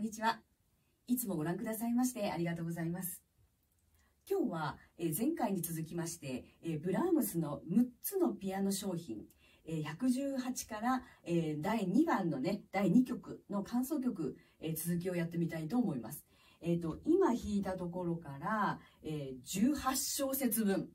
んにちは。いつもご覧くださいましてありがとうございます。今日は、え、前回に続きまして、え、ブラームスの6つのピアノ商品、え、118から、え第2番のね、第2曲の感想曲、え続きをやってみたいと思います。えっ、と、今弾いたところから、え18小節分。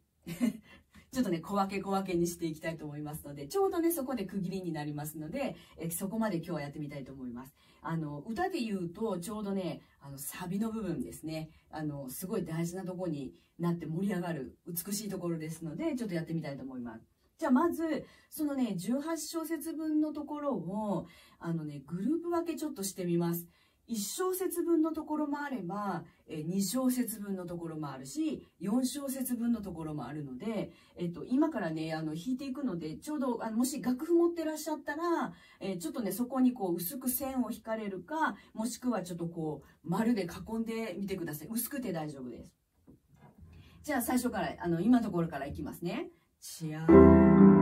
ちょっとね、小分け小分けにしていきたいと思いますので、ちょうどね、そこで区切りになりますので、えそこまで今日はやってみたいと思います。あの、歌で言うと、ちょうどね、あの、サビの部分ですね。あの、すごい大事なとこになって盛り上がる、美しいところですので、ちょっとやってみたいと思います。じゃあまず、そのね、18小節分のところを、あのね、グループ分けちょっとしてみます。1小節分のところもあれば、え2小節分のところもあるし、4小節分のところもあるので、えっと、今からね、あの、弾いていくので、ちょうど、あの、もし楽譜持ってらっしゃったら、え、ちょっとね、そこにこう、薄く線を引かれるか、もしくはちょっとこう、丸で囲んでみてください。薄くて大丈夫です。じゃあ、最初から、あの、今のところからいきますね。チア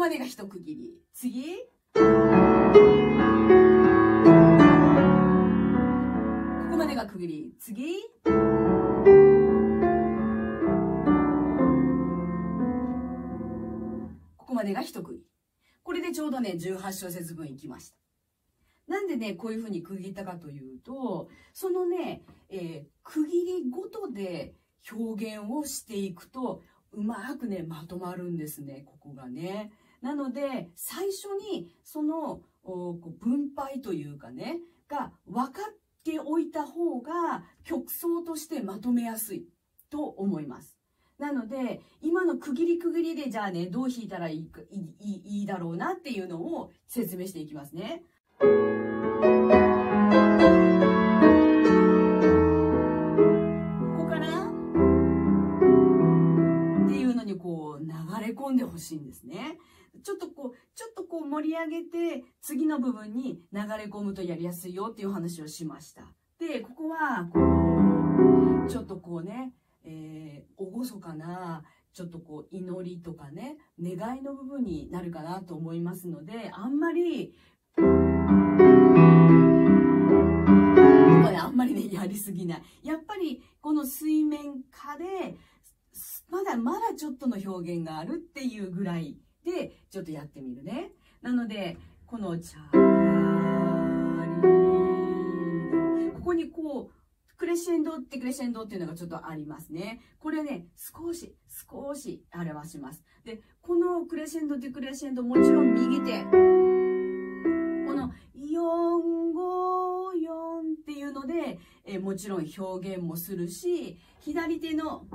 までが一区切り。次。ここまでが区切り。次。ここまでが一区切り。これでちょうどね、18小節分いきました。なんでね、こういうふうに区切ったかというと、そのね、えー、区切りごとで表現をしていくと、うまくね、まとまるんですね、ここがね。なので、最初にその分配というかね、が分かっておいた方が曲奏としてまとめやすいと思います。なので、今の区切り区切りでじゃあね、どう弾いたらいいいいいいだろうなっていうのを説明していきますね。ここからっていうのにこう流れ込んでほしいんですね。ちょっとこう、ちょっとこう盛り上げて次の部分に流れ込むとやりやすいよっていう話をしました。で、ここはこう、ちょっとこうね、えー、厳かな、ちょっとこう祈りとかね、願いの部分になるかなと思いますので、あんまりあんまりね、やりすぎない。やっぱり、この水面下で、まだまだちょっとの表現があるっていうぐらいで、ちょっとやってみるね。なので、このチャーリーここにこう、クレッシェンドってクレッシェンドっていうのがちょっとありますね。これね、少し、少し表します。で、このクレッシェンドってクレッシェンドもちろん右手。この454っていうので、えもちろん表現もするし、左手の、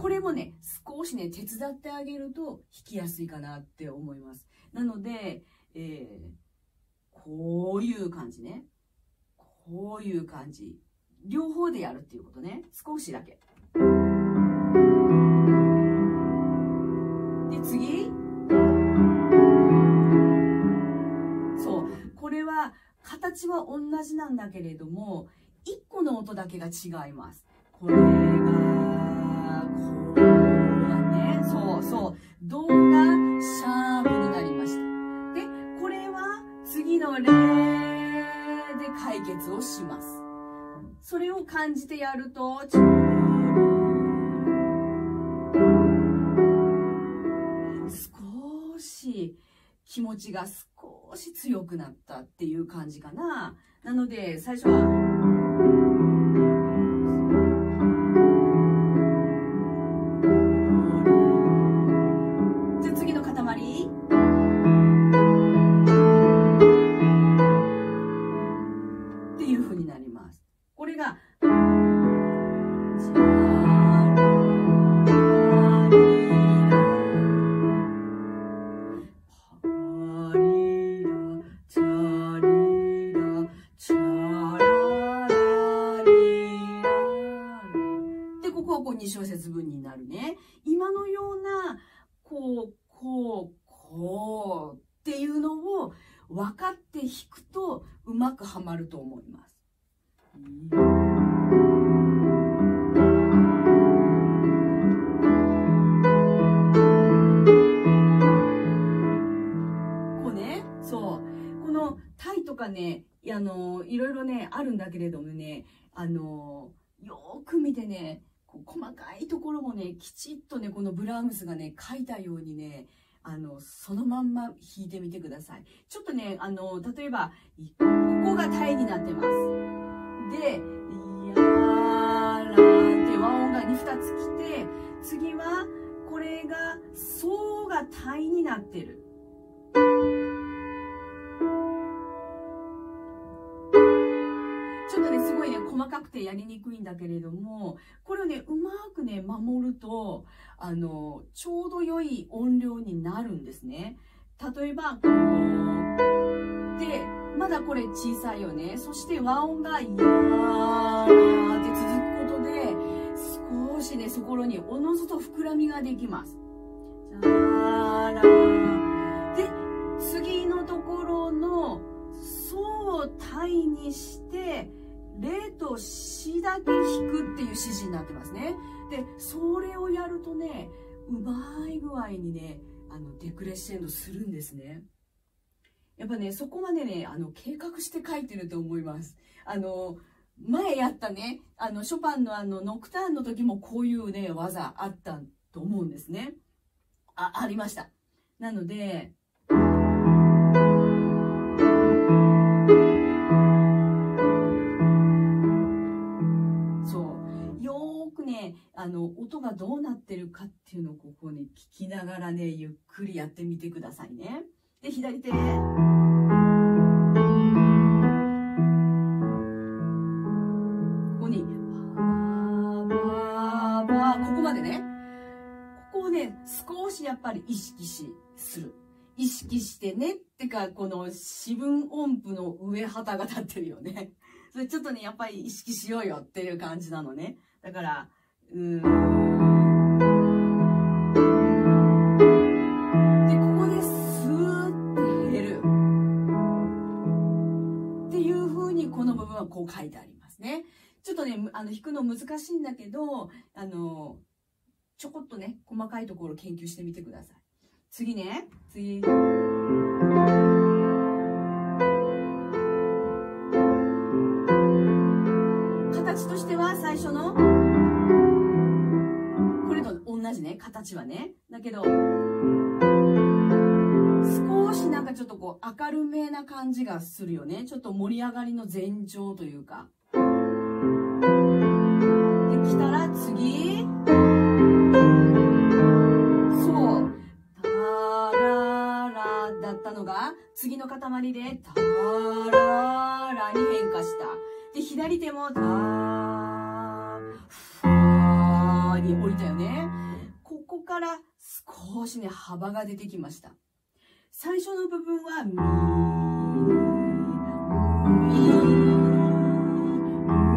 これもね、少しね、手伝ってあげると弾きやすいかなって思います。なので、えー、こういう感じね。こういう感じ。両方でやるっていうことね。少しだけ。で、次。そう。これは、形は同じなんだけれども、1個の音だけが違います。これそうそう。ドがシャープになりました。で、これは次のレで解決をします。それを感じてやると、少し気持ちが少し強くなったっていう感じかな。なので、最初は、かね、あの、いろいろね、あるんだけれどもね、あの、よく見てね、細かいところもね、きちっとね、このブラームスがね、書いたようにね、あの、そのまんま弾いてみてください。ちょっとね、あの、例えば、ここがタイになってます。で、やーらーって和音が2、つ来て、次は、これが、ソーがタイになってる。すごいね細かくてやりにくいんだけれども、これをね、うまくね、守ると、あの、ちょうど良い音量になるんですね。例えば、こう、で、まだこれ小さいよね。そして和音が、やーって続くことで、少しね、そこにおのずと膨らみができます。じゃーらー。で、次のところの、そうをタイにして、レとシだけ弾くっていう指示になってますね。で、それをやるとね、うまい具合にね、あの、デクレッシェンドするんですね。やっぱね、そこまでね、あの、計画して書いてると思います。あの、前やったね、あの、ショパンのあの、ノクターンの時もこういうね、技あったと思うんですね。あ、ありました。なので、あの、音がどうなってるかっていうのをここに聞きながらね、ゆっくりやってみてくださいね。で、左手。ここに、ここまでね。ここをね、少しやっぱり意識し、する。意識してねってか、この四分音符の上旗が立ってるよね。それちょっとね、やっぱり意識しようよっていう感じなのね。だから、で、ここでスーって減る。っていう風にこの部分はこう書いてありますね。ちょっとね、あの、弾くの難しいんだけど、あの、ちょこっとね、細かいところ研究してみてください。次ね、次。同じね、形はね。だけど、少しなんかちょっとこう明るめな感じがするよね。ちょっと盛り上がりの前兆というか。で、きたら次。そう。タララだったのが、次の塊でタララに変化した。で、左手もタファに降りたよね。から少しね、幅が出てきました。最初の部分は、ミー、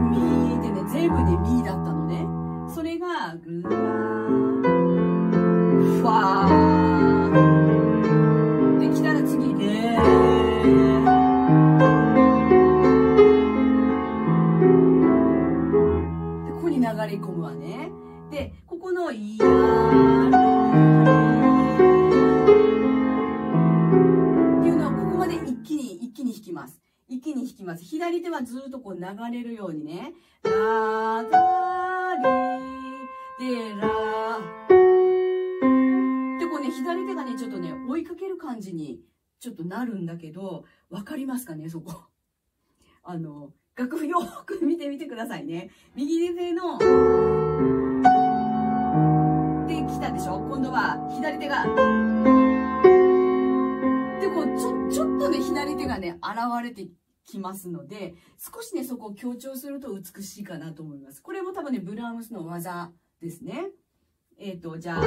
ミー、ミーってね、全部でミーだったのね。それが、グラー、ファー。で、きたら次、レー。で、ここに流れ込むわね。で、ここの、いや気に弾きます。左手はずっとこう流れるようにね。ラ、ダ、リ、で、ラ。で、こうね、左手がね、ちょっとね、追いかける感じにちょっとなるんだけど、わかりますかね、そこ。あの、楽譜よく見てみてくださいね。右手の、たでしょ？今度は左手が、で、こう、ちょ、ちょっとね、左手がね、現れてきますので、少しね、そこを強調すると美しいかなと思います。これも多分ね、ブラームスの技ですね。えっ、ー、と、じゃあ、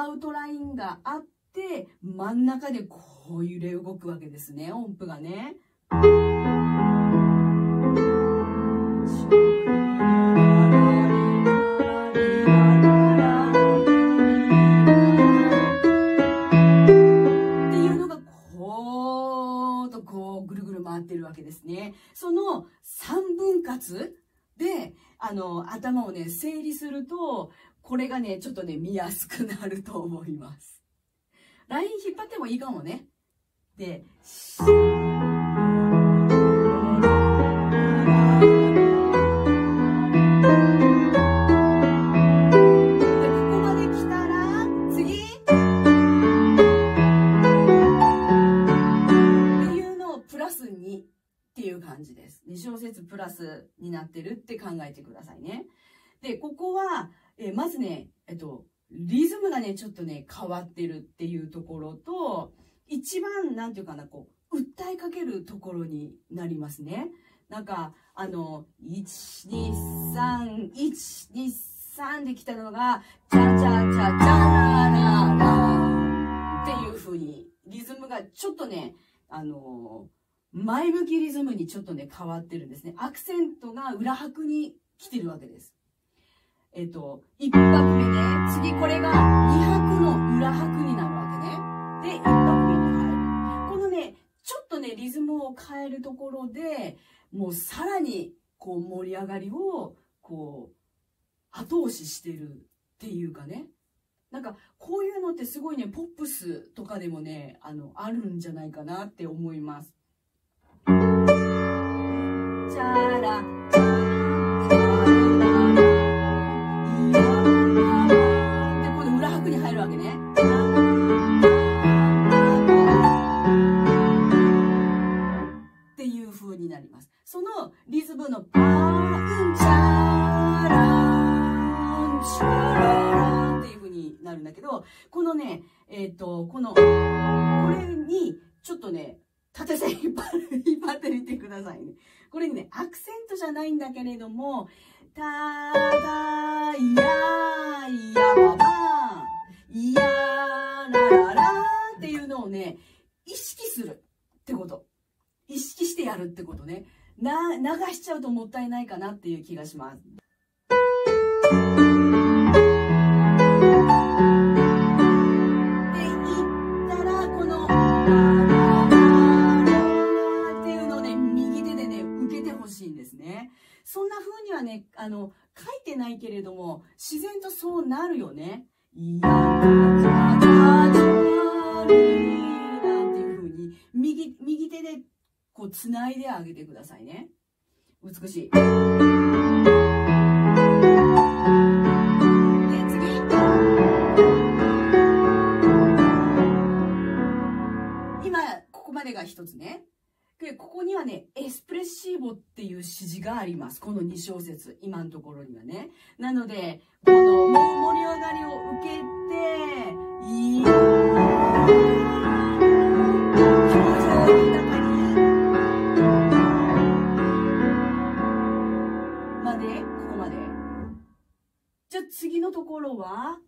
アウトラインがあって、真ん中でこう揺れ動くわけですね、音符がね。その3分割で、あの、頭をね、整理すると、これがね、ちょっとね、見やすくなると思います。ライン引っ張ってもいいかもね。で、2小節プラスになってるって考えてくださいね。で、ここは、えまずね、えっと、リズムがね、ちょっとね、変わってるっていうところと、一番、なんていうかな、こう、訴えかけるところになりますね。なんか、あの、1、2、3、1、2、3で来たのが、チャチャチャチャラララっていう風に、リズムがちょっとね、あの前向きリズムにちょっとね、変わってるんですね。アクセントが裏拍に来てるわけです。えっ、と、一拍目ね、次これが二拍の裏拍になるわけね。で、一拍目に入る。このね、ちょっとね、リズムを変えるところで、もうさらに、こう盛り上がりを、こう、後押ししてるっていうかね。なんか、こういうのってすごいね、ポップスとかでもね、あの、あるんじゃないかなって思います。ないんだけれども、ただ、いやいやばばいやらららっていうのをね、意識するってこと。意識してやるってことね。な、流しちゃうともったいないかなっていう気がします。そんな風にはね、あの、書いてないけれども、自然とそうなるよね。いや、なんていう風に、右、右手で、こう、繋いであげてくださいね。美しい。で、次。今、ここまでが一つね。で、ここにはね、エスプレッシーボっていう指示があります。この2小節、今のところにはね。なので、このもう盛り上がりを受けて、いい、まで、ここまで。じゃあ次のところは、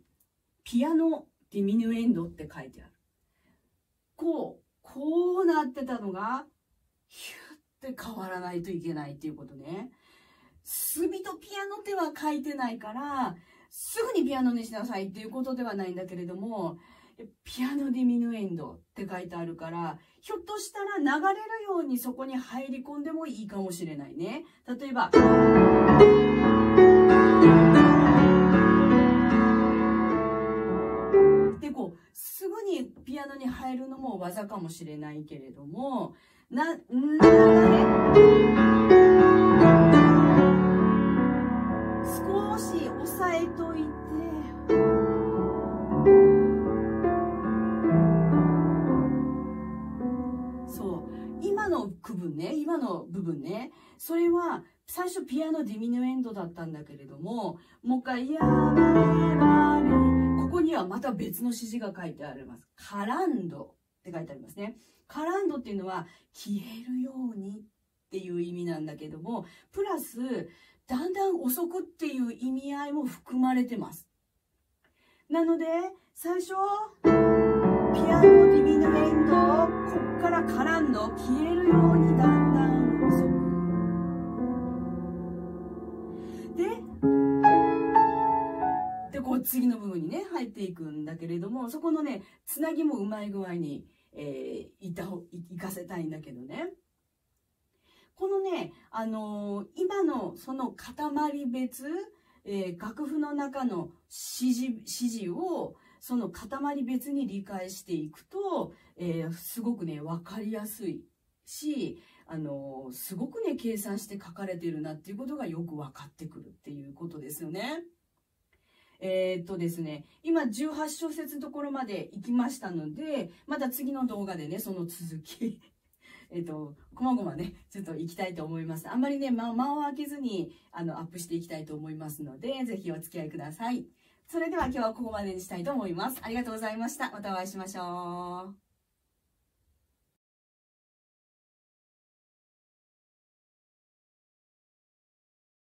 ピアノディミニュエンドって書いてある。こう、こうなってたのが、ヒュッて変わらないといけないっていうことね。墨とピアノっては書いてないから、すぐにピアノにしなさいっていうことではないんだけれども、ピアノディミヌエンドって書いてあるから、ひょっとしたら流れるようにそこに入り込んでもいいかもしれないね。例えば、で、こう、すぐにピアノに入るのも技かもしれないけれども、な、流れ。少し押さえといて。そう。今の区分ね、今の部分ね、それは最初ピアノディミニエンドだったんだけれども、もう一回、やーられ、ここにはまた別の指示が書いてあります。カランドって書いてありますね。カランドっていうのは消えるようにっていう意味なんだけども、プラス、だんだん遅くっていう意味合いも含まれてます。なので、最初、ピアノディミヌエンドをこっから絡んの消えるように部分にね、入っていくんだけれども、そこのね、つなぎもうまい具合に、えー、いた、いかせたいんだけどね。このね、あのー、今のその塊別、えー、楽譜の中の指示、指示を、その塊別に理解していくと、えー、すごくね、わかりやすいし、あの、すごくね、計算して書かれてるなっていうことがよく分かってくるっていうことですよね。えー、っとですね、今18小節のところまで行きましたので、また次の動画でね、その続き えっと、こまごまね、ちょっと行きたいと思います。あんまりね、間間を空けずに、あの、アップしていきたいと思いますので、ぜひお付き合いください。それでは今日はここまでにしたいと思います。ありがとうございました。またお会いしましょう。